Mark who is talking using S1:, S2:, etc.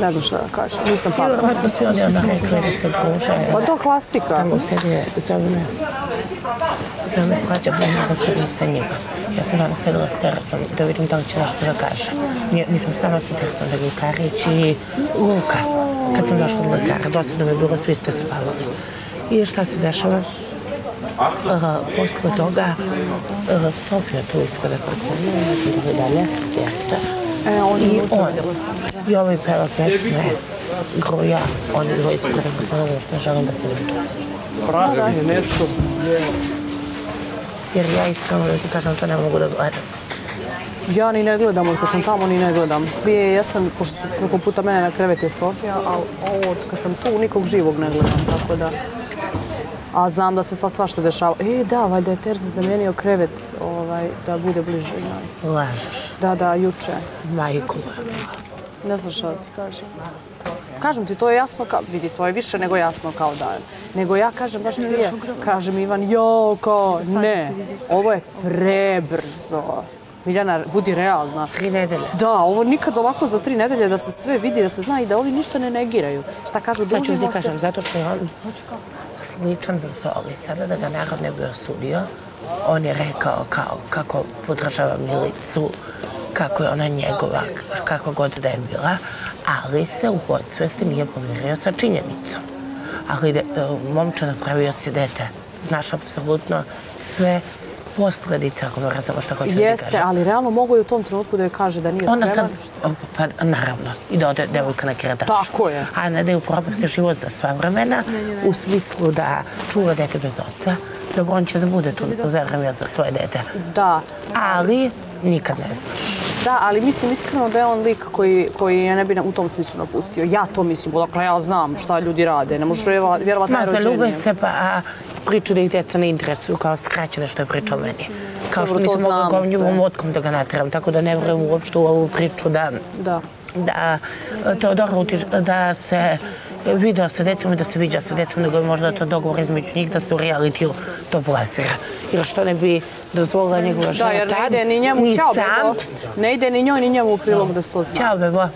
S1: Ne znam šta da kažem, nisam
S2: I
S1: pametna.
S2: vjerojatno si oni ona rekli da se druže.
S1: Pa to klasika.
S2: Tamo sedi, zove me, zove me slađa Bena da sedim sa njima. Ja sam danas sedela s Terezom da vidim da li će nešto da kaže. Nisam sama sa Terezom, da Ljukarić i Luka. Kad sam došla do lekara, dosadno mi je bilo, svi ste spavali. I šta se dešava? Uh, posle toga uh, Sofija tu ispred apartmana, ne znam da li dalje, jeste.
S1: E, on
S2: I on, i ovaj peva pesme Gruja, oni dvoje ispred apartmana, ne želim da se vidim.
S3: Pravi nešto
S2: Jer ja iskreno da ti kažem, to ne mogu da gledam.
S1: Ja ni ne gledam, od kad sam tamo ni ne gledam. Prije jesam, pošto su preko puta mene na krevet je Sofija, a ovo od kad sam tu nikog živog ne gledam, tako da... A znam da se sad svašta dešava. E, da, valjda je Terza zamijenio krevet ovaj, da bude bliže njoj.
S2: Lažeš,
S1: Da, da, juče.
S2: majku.
S1: Ne znam šta da ti kažem. Kažem ti, to je jasno kao, vidi, to je više nego jasno kao dan. Nego ja kažem baš prije, kažem Ivan, jo, kao, ne, ovo je prebrzo. Miljana, budi realna.
S2: Tri nedelje.
S1: Da, ovo nikad ovako za tri nedelje da se sve vidi, da se zna i da ovi ništa ne negiraju. Šta kažu,
S2: Sad ću ti
S1: se.
S2: kažem, zato što je on sličan za Zoli. Sada da ga narod ne bi osudio, on je rekao kao, kako podržava Milicu, kako je ona njegova, kako god da je bila, ali se u podsvesti nije pomirio sa činjenicom. Ali de, momče napravio si dete. Znaš apsolutno sve posljedice, ako ne razumemo što hoću da
S1: Jeste,
S2: kažem.
S1: ali realno mogu je u tom trenutku da joj kaže da nije
S2: Onda
S1: spreman.
S2: sam, pa naravno, i da ode devojka na kiratač.
S1: Tako je.
S2: A ne da je upropasti život za sva vremena, u smislu da čuva dete bez oca. Dobro, on će da bude tu, verujem ja, za svoje dete.
S1: Da,
S2: Ali, nikad ne znaš.
S1: Da, ali mislim iskreno da je on lik koji, koji je ne bi na- u tom smislu napustio. Ja to mislim, dakle ja znam šta ljudi rade, ne možeš vjerova- vjerovati
S2: Ma, zaljubaj
S1: najrođenijem.
S2: se pa a, priču da ih djeca ne interesuju, kao skraćene što je pričao meni. Kao što nisam mogla kao njivom
S1: sve.
S2: motkom da ga nateram, tako da ne vjerujem uopšte u ovu priču da
S1: Da.
S2: da e, Teodora utič, da se video sa decom i da se viđa sa decom, nego je možda to dogovor između njih da se u realitiju to plasira. Jer što ne bi dozvolila njegova žena
S1: Da, jer ne
S2: tad,
S1: ide ni njemu,
S2: ni sam.
S1: bebo, ne ide ni njoj ni njemu u prilog da se to zna.
S2: Ćao bebo.